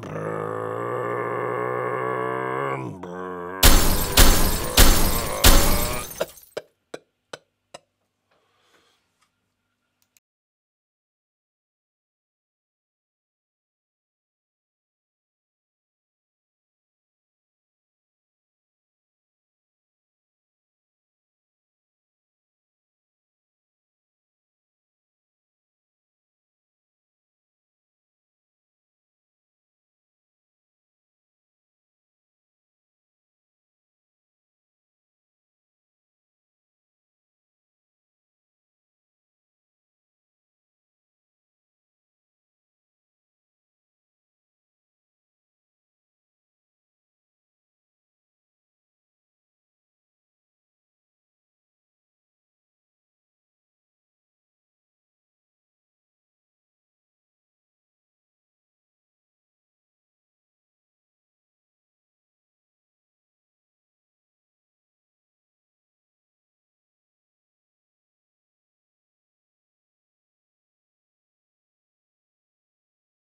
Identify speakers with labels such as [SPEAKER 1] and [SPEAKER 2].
[SPEAKER 1] Brrr.